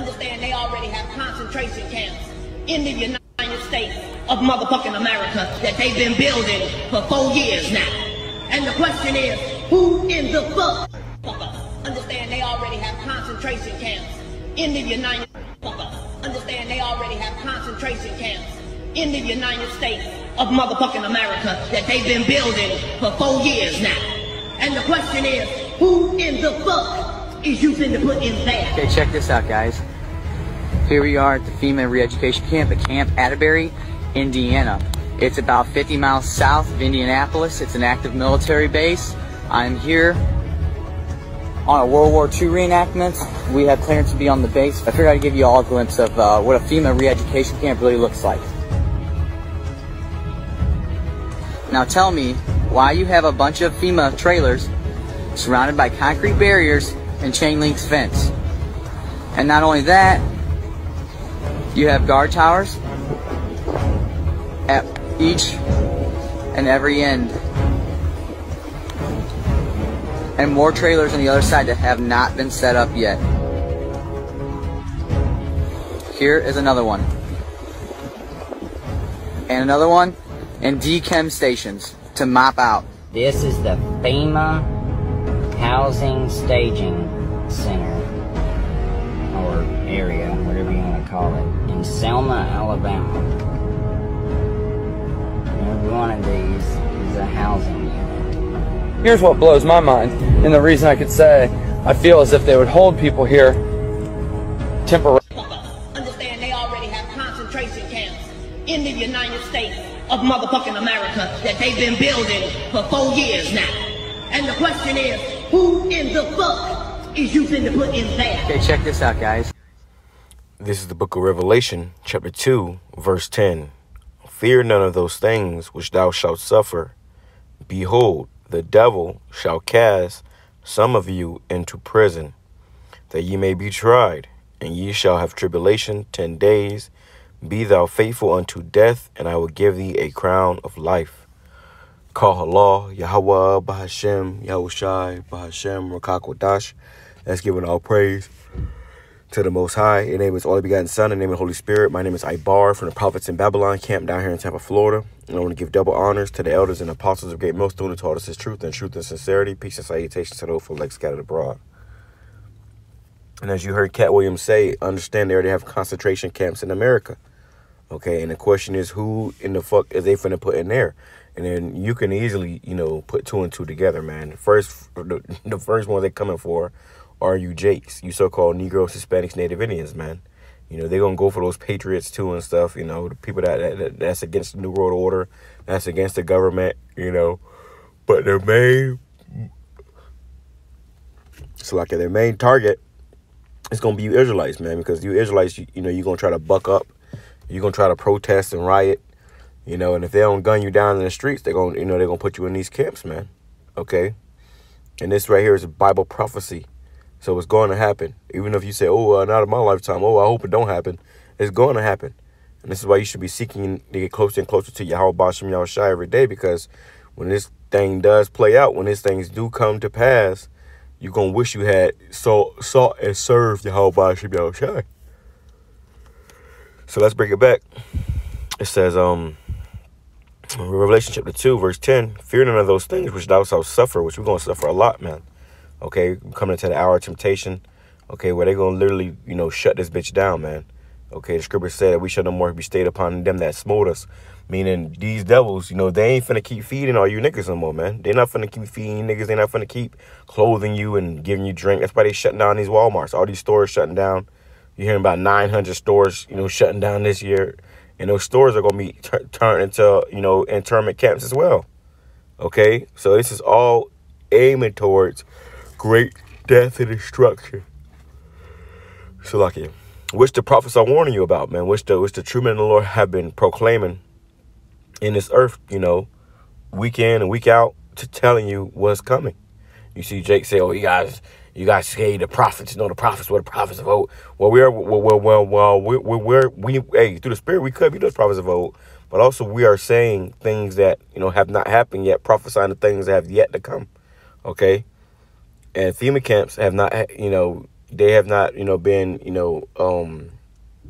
understand they already have concentration camps in the United States of motherfucking America that they've been building for four years now. And the question is, who in the fuck? Understand they already have concentration camps in the United Understand they already have concentration camps in the United States of motherfucking America that they've been building for four years now. And the question is, who in the fuck is you finna put in there? Okay, check this out, guys. Here we are at the FEMA Re-Education Camp at Camp Atterbury, Indiana. It's about 50 miles south of Indianapolis. It's an active military base. I'm here on a World War II reenactment. We have clearance to be on the base. I figured I'd give you all a glimpse of uh, what a FEMA re-education camp really looks like. Now tell me why you have a bunch of FEMA trailers surrounded by concrete barriers and chain link fence. And not only that, you have guard towers at each and every end and more trailers on the other side that have not been set up yet. Here is another one. And another one, and dechem stations to mop out. This is the FEMA Housing Staging Center, or area, Selma, Alabama. Every one of these is a housing unit. Here's what blows my mind, and the reason I could say I feel as if they would hold people here temporarily. Understand they already have concentration camps in the United States of motherfucking America that they've been building for four years now. And the question is, who in the fuck is you finna put in there? Okay, check this out, guys. This is the book of Revelation, chapter 2, verse 10. Fear none of those things which thou shalt suffer. Behold, the devil shall cast some of you into prison, that ye may be tried, and ye shall have tribulation ten days. Be thou faithful unto death, and I will give thee a crown of life. Call Allah, Yahweh, Bahashem, Yahushai, Bahashem, Rakakwadash. That's giving all praise to the Most High. Your name is Only Begotten Son. In the name of the Holy Spirit. My name is Ibar from the Prophets in Babylon camp down here in Tampa, Florida. And I want to give double honors to the elders and apostles of Great Millstone who taught us his truth and truth and sincerity. Peace and salutations to those like scattered abroad. And as you heard Katt Williams say, understand they already have concentration camps in America. Okay, and the question is who in the fuck is they finna put in there? And then you can easily, you know, put two and two together, man. First, the, the first one they're coming for are you Jakes, you so-called Negroes, Hispanics, Native Indians, man. You know, they're going to go for those patriots too and stuff, you know, the people that, that that's against the New World Order, that's against the government, you know. But their main, so like their main target is going to be you Israelites, man, because you Israelites, you, you know, you're to try to buck up, you're to try to protest and riot, you know, and if they don't gun you down in the streets, they're to, you know, they're to put you in these camps, man. Okay? And this right here is a Bible prophecy. So it's going to happen. Even if you say, oh, uh, not in my lifetime. Oh, I hope it don't happen. It's going to happen. And this is why you should be seeking to get closer and closer to Yahweh Bashem Yahushai every day because when this thing does play out, when these things do come to pass, you're going to wish you had sought, sought and served Yahweh Bashem Yahushai. So let's bring it back. It says, um, Revelation chapter 2, verse 10, Fear none of those things which thou shalt suffer, which we're going to suffer a lot, man okay, coming into the hour of temptation, okay, where they're going to literally, you know, shut this bitch down, man. Okay, the scripture said that we shall no more be stayed upon them that smote us. Meaning these devils, you know, they ain't finna keep feeding all you niggas no more, man. They not finna keep feeding niggas. They not finna keep clothing you and giving you drink. That's why they shutting down these Walmarts. All these stores shutting down. You're hearing about 900 stores, you know, shutting down this year. And those stores are going to be turned into, you know, internment camps as well. Okay? So this is all aiming towards great death and destruction. So lucky. Which the prophets are warning you about, man. Which the which the true men of the Lord have been proclaiming in this earth, you know, week in and week out to telling you what's coming. You see Jake say, Oh, you guys you guys say the prophets, you know the prophets, what the prophets of old. Well, we are well well well, well we we we're we hey, through the spirit we could be those prophets of old. But also we are saying things that, you know, have not happened yet, prophesying the things that have yet to come. Okay? And FEMA camps have not, you know, they have not, you know, been, you know, um,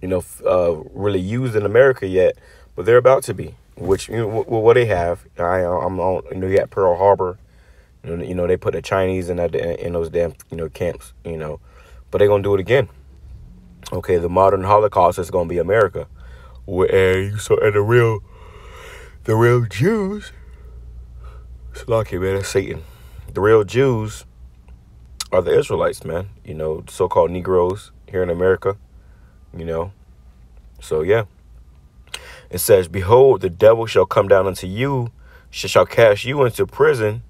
you know, uh, really used in America yet, but they're about to be. Which you know, what they have, I, I'm on, you know, you got Pearl Harbor, you know, you they put the Chinese in that in those damn, you know, camps, you know, but they're gonna do it again. Okay, the modern Holocaust is gonna be America, and so and the real, the real Jews. It's lucky man, it's Satan. The real Jews are the Israelites, man. You know, so-called Negroes here in America. You know, so yeah. It says, "Behold, the devil shall come down unto you, shall cast you into prison."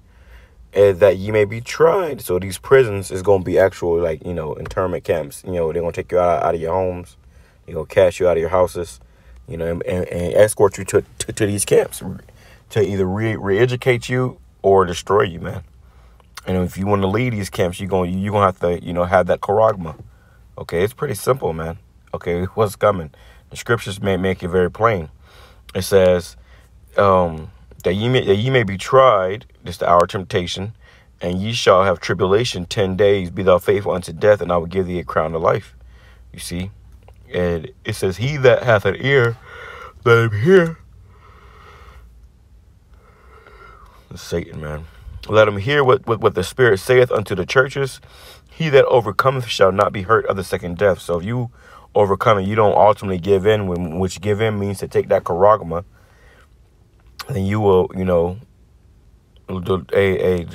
and that ye may be tried. So these prisons is going to be actual, like, you know, internment camps. You know, they're going to take you out, out of your homes. They're going to cast you out of your houses, you know, and, and, escort you to, to, to, these camps to either re- re-educate you or destroy you, man. And if you want to lead these camps, you're going you're gonna have to, you know, have that charagma. Okay, it's pretty simple, man. Okay, what's coming? The scriptures may make it very plain. It says, um, that ye may that ye may be tried, this is the hour of temptation, and ye shall have tribulation ten days, be thou faithful unto death, and I will give thee a crown of life. You see? And it says, He that hath an ear, let him hear. Satan, man. Let him hear what, what, what the Spirit saith unto the churches. He that overcometh shall not be hurt of the second death. So if you overcome it, you don't ultimately give in, which give in means to take that charagma then you will, you know, a, a, a,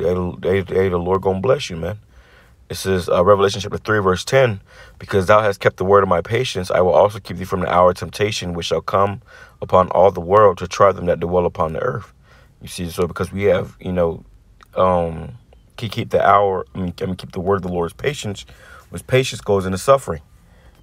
the Lord gonna bless you, man. It says uh, Revelation chapter 3, verse 10, because thou hast kept the word of my patience, I will also keep thee from the hour of temptation which shall come upon all the world to try them that dwell upon the earth. You see, so because we have, you know, um, keep the hour, I mean, I mean keep the word of the Lord's patience, which patience goes into suffering.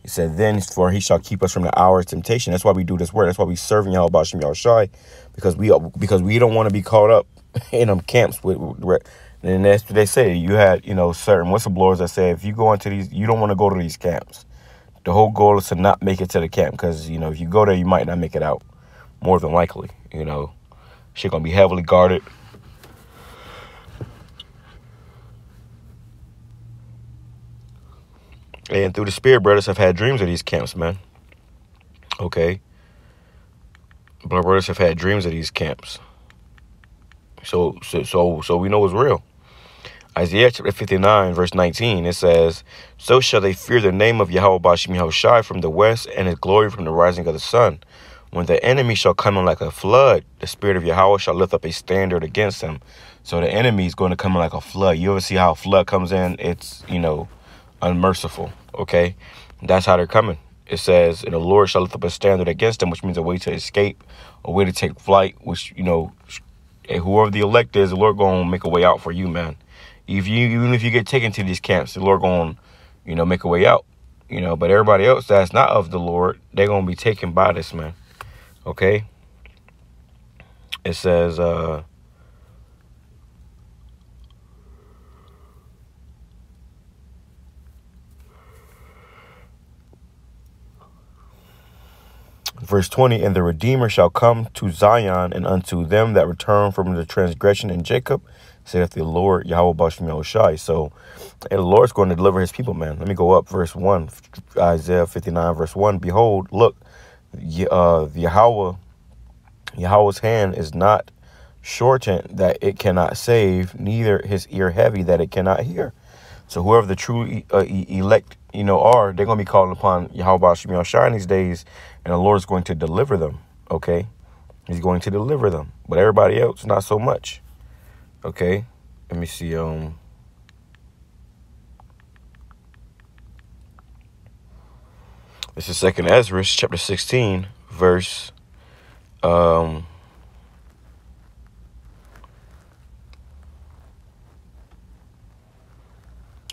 He said, Then for he shall keep us from the hour of temptation. That's why we do this work. That's why we serve Yahweh Bashim Yahushai, because we because we don't want to be caught up in them camps with, with and that's what they say. You had, you know, certain whistleblowers that say if you go into these, you don't want to go to these camps. The whole goal is to not make it to the camp because, you know, if you go there, you might not make it out. More than likely, you know. Shit gonna be heavily guarded. And through the Spirit, brothers have had dreams of these camps, man. Okay. Blood brothers have had dreams of these camps. So, so, so, so we know it's real. Isaiah chapter 59, verse 19, it says, So shall they fear the name of Yahweh Bashim Yahushai from the west and his glory from the rising of the sun. When the enemy shall come in like a flood, the spirit of Yahweh shall lift up a standard against him. So the enemy is going to come in like a flood. You ever see how a flood comes in? It's, you know, unmerciful. Okay, that's how they're coming. It says, "And the Lord shall lift up a standard against them," which means a way to escape, a way to take flight. Which you know, whoever the elect is, the Lord gonna make a way out for you, man. If you even if you get taken to these camps, the Lord gonna, you know, make a way out. You know, but everybody else that's not of the Lord, they're gonna be taken by this man. Okay. It says, uh, Verse 20, And the Redeemer shall come to Zion, and unto them that return from the transgression in Jacob, saith the Lord Yahweh Bashim Yahushai. So, and the Lord's going to deliver his people, man. Let me go up, verse 1, Isaiah 59, verse 1. Behold, look, uh, Yahweh, Yahweh's hand is not shortened that it cannot save, neither his ear heavy that it cannot hear. So whoever the true uh, elect, you know, are, they're going to be calling upon Yahweh Shemiel Shai in these days, and the Lord is going to deliver them. Okay, He's going to deliver them, but everybody else, not so much. Okay, let me see. Um, this is Second Ezra, chapter sixteen, verse um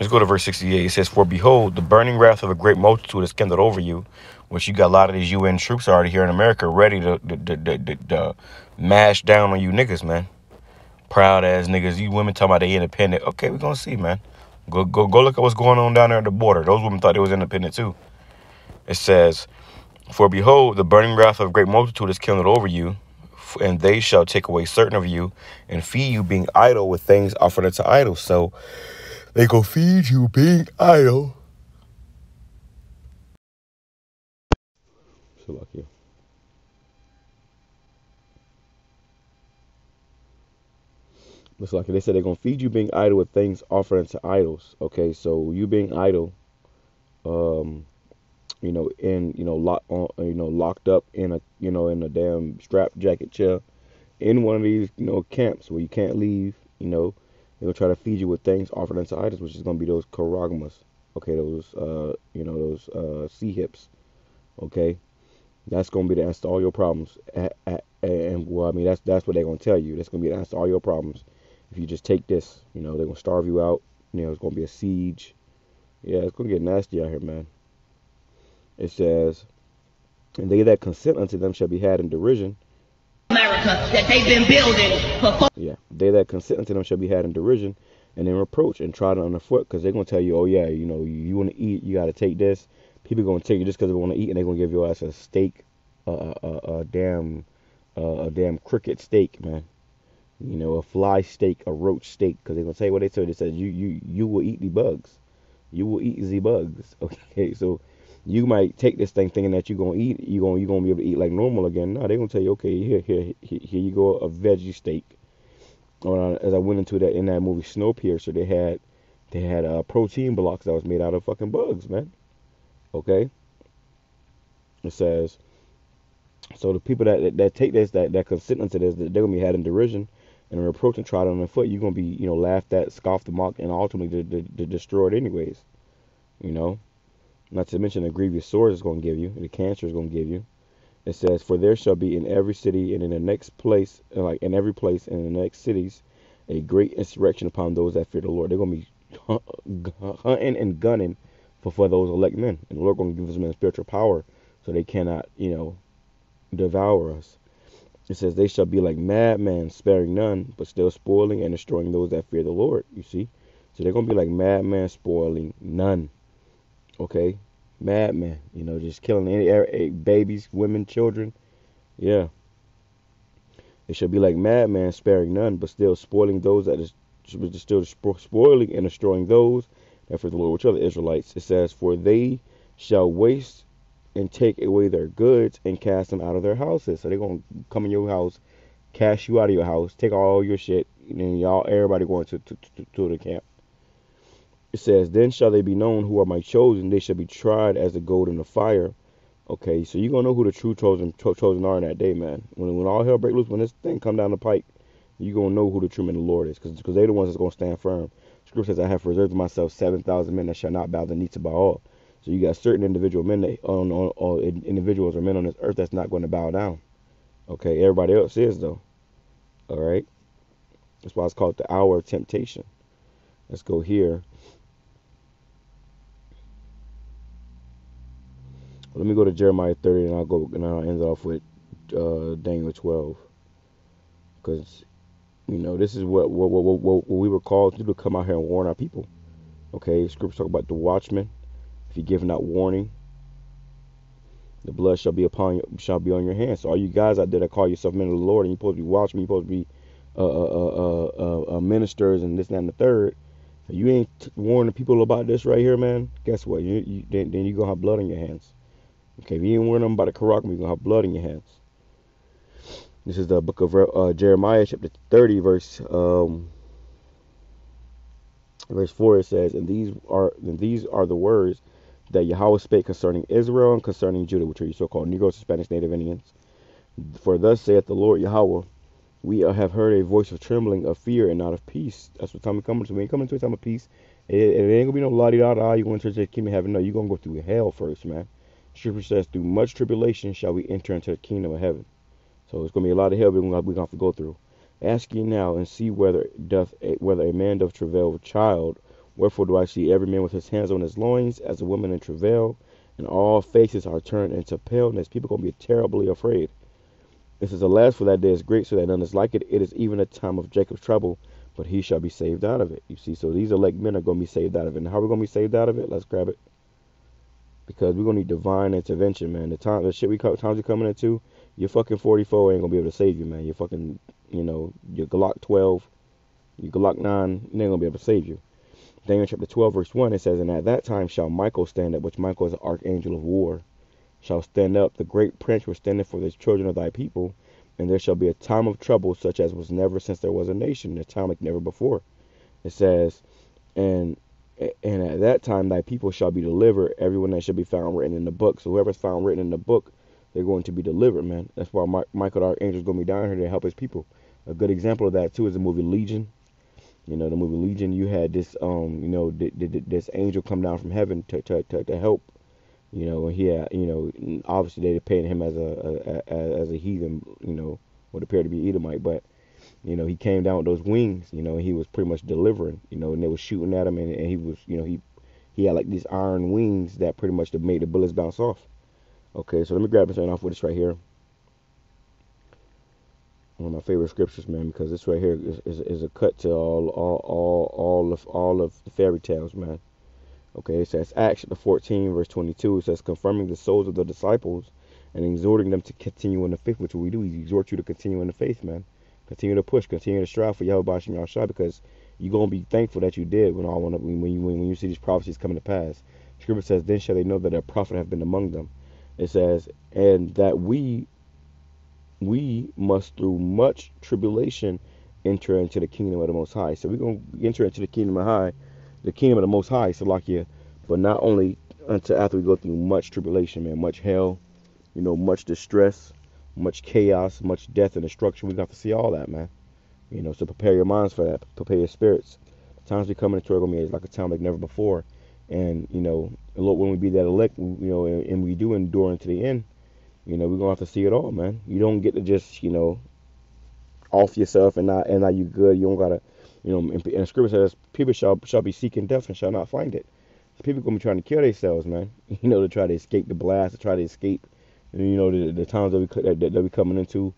Let's go to verse 68. It says, For behold, the burning wrath of a great multitude is kindled over you, which you got a lot of these UN troops already here in America ready to, to, to, to, to mash down on you niggas, man. Proud ass niggas. You women talking about they independent. Okay, we're gonna see, man. Go go go look at what's going on down there at the border. Those women thought they was independent too. It says, For behold, the burning wrath of a great multitude is kindled over you, and they shall take away certain of you and feed you being idle with things offered unto idols. So they go feed you being idle. So lucky. Looks like they said they're gonna feed you being idle with things offered to idols. Okay, so you being idle, um, you know, in you know, lock, on, you know, locked up in a you know in a damn strap jacket chair, in one of these you know camps where you can't leave, you know, they'll try to feed you with things offered unto idols, which is gonna be those charagmas. Okay, those uh, you know, those uh, sea hips. Okay, that's gonna be the answer to all your problems. And well, I mean, that's that's what they're gonna tell you. That's gonna be the answer to all your problems if you just take this, you know, they're gonna starve you out. You know, it's gonna be a siege. Yeah, it's gonna get nasty out here, man. It says, and they that consent unto them shall be had in derision. America that they've been building for Yeah, they that consent unto them shall be had in derision and in reproach and trodden underfoot because they're gonna tell you, oh yeah, you know, you, you want to eat, you got to take this. People gonna take you just because they want to eat, and they're gonna give your ass a steak, a uh, uh, damn, a damn cricket steak, man you know, a fly steak, a roach steak, because they're gonna say what they say. They said you you you will eat the bugs, you will eat the bugs. Okay, so you might take this thing thinking that you're gonna eat, you gonna you gonna be able to eat like normal again. No, they're gonna tell you, okay, here here here, here you go, a veggie steak. Or as I went into that in that movie Snowpiercer, they had they had uh, protein blocks that was made out of fucking bugs, man. Okay. It says. So the people that, that, that take this, that, that consent to this, they're gonna be had in derision and reproach and trod on the foot, you're gonna be, you know, laughed at, scoffed, mocked, and ultimately de- de- de- destroyed anyways. You know, not to mention the grievous sores is gonna give you, the cancer is gonna give you. It says, "For there shall be in every city and in the next place, like in every place and in the next cities, a great insurrection upon those that fear the Lord." They're gonna be hunting and gunning for, for those elect men, and the Lord gonna give them spiritual power so they cannot, you know, devour us. It says, They shall be like madmen, sparing none, but still spoiling and destroying those that fear the Lord. You see? So they're going to be like madmen, spoiling none. Okay? Madmen. You know, just killing any er, eh, babies, women, children. Yeah. It shall be like madmen, sparing none, but still spoiling those that is still spoiling and destroying those that for the Lord, which are the Israelites. It says, For they shall waste and take away their goods and cast them out of their houses. So they're gonna come in your house, cast you out of your house, take all your shit, and y'all everybody going to, to, to, to the camp. It says, Then shall they be known who are my chosen, they shall be tried as the gold in the fire. Okay, so you're gonna know who the true chosen chosen are in that day, man. When when all hell break loose, when this thing come down the pike, you're gonna know who the true men of the Lord is, because they're the ones that's gonna stand firm. Scripture says, I have reserved myself seven thousand men that shall not bow the knee to Baal. So you got certain individual men that on, on, on individuals or men on this earth that's not going to bow down. Okay, everybody else is though. All right. That's why it's called the hour of temptation. Let's go here. Let me go to Jeremiah 30 and I'll go and I'll end off with uh, Daniel 12. Because, you know, this is what what, what, what, what we were called to do to come out here and warn our people. Okay, scripture talk about the watchman if you're giving out warning, the blood shall be upon you, shall be on your hands. So all you guys out there that call yourself men of the Lord and you're supposed to be watching, you're supposed to be uh, uh, uh, uh, ministers and this, that, and the third. If you ain't warning people about this right here, man, guess what? You, you then, then you're going to have blood on your hands. Okay, if you ain't warning them about the Karak, you're going to have blood in your hands. This is the book of uh, Jeremiah, chapter 30, verse um, verse 4. It says, And these are and these are the words that Yahweh spake concerning Israel and concerning Judah, which are your so-called Negroes, Spanish, Native Indians. For thus saith the Lord Yahweh, we have heard a voice of trembling, of fear, and not of peace. That's what time we coming to. We ain't coming to a time of peace. It, it ain't gonna be no la di da da. You going to church, kingdom of heaven? No, you gonna go through hell first, man. Scripture says, "Through much tribulation shall we enter into the kingdom of heaven." So it's gonna be a lot of hell we're we're gonna have to go through. Ask ye now and see whether doth a, whether a man doth travail with child Wherefore do I see every man with his hands on his loins as a woman in travail, and all faces are turned into paleness. People are going to be terribly afraid. This is the last for that day is great, so that none is like it. It is even a time of Jacob's trouble, but he shall be saved out of it. You see, so these elect men are going to be saved out of it. And how are we going to be saved out of it? Let's grab it. Because we're to need divine intervention, man. The time, the shit we times you're coming into, your fucking 44 ain't to be able to save you, man. Your fucking, you know, your Glock 12, your Glock 9, they ain't to be able to save you. Daniel chapter 12, verse 1, it says, And at that time shall Michael stand up, which Michael is an archangel of war, shall stand up, the great prince will stand up for the children of thy people, and there shall be a time of trouble such as was never since there was a nation, a time like never before. It says, and and at that time thy people shall be delivered, everyone that shall be found written in the book. So whoever's found written in the book, they're going to be delivered, man. That's why Michael the Archangel is going to be down here to help his people. A good example of that too is the movie Legion. You know, the movie Legion. You had this, um, you know, this angel come down from heaven to to to, to help. You know, he had, you know, obviously they painted him as a, a, a as a heathen. You know, what appeared to be Edomite, but you know, he came down with those wings, you know, and he was pretty much delivering, you know, and they were shooting at him and, and he was, you know, he he had like these iron wings that pretty much made the bullets bounce off. Okay, so let me grab this and off with this right here. One of my favorite scriptures, man, because this right here is, is, is a cut to all all all all of all of the fairy tales, man. Okay, it says Acts chapter 14, verse 22. It says, confirming the souls of the disciples and exhorting them to continue in the faith, which we do. He exhort you to continue in the faith, man. Continue to push, continue to strive for Yahweh Shem Yahshua because you're gonna be thankful that you did when all when when you when you see these prophecies coming to pass. Scripture says, Then shall they know that a prophet have been among them. It says, and that we we must through much tribulation enter into the kingdom of the most high. So we're gonna enter into the kingdom of high, the kingdom of the most high, Salakia, but not only until after we go through much tribulation, man, much hell, you know, much distress, much chaos, much death and destruction. We got to see all that, man. You know, so prepare your minds for that. Prepare your spirits. The times we come into it is like a time like never before. And you know, when we be that elect, you know, and, and we do endure into the end, you know, we're gonna have to see it all, man. You don't get to just, you know, off yourself and not and not you good. You don't gotta, you know. And, and the scripture says, people shall shall be seeking death and shall not find it. So people gonna be trying to kill themselves, man. You know, to try to escape the blast, to try to escape you know the, the times that we that, that we coming into.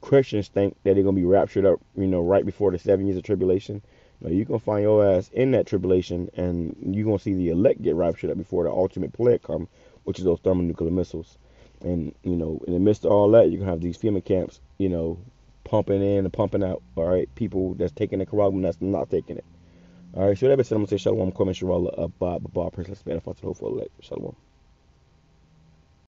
Christians think that they're gonna be raptured up, you know, right before the seven years of tribulation. Now you're gonna find your ass in that tribulation, and you're gonna see the elect get raptured up before the ultimate plague come, which is those thermonuclear missiles. And you know, in the midst of all that, you're gonna have these FEMA camps, you know, pumping in and pumping out. All right, people that's taking the Quran, that's not taking it. All right, so that being said, I'm gonna say shalom, comment, shalom, uh, Bob, Bob, Prince, Spanish, Shalom.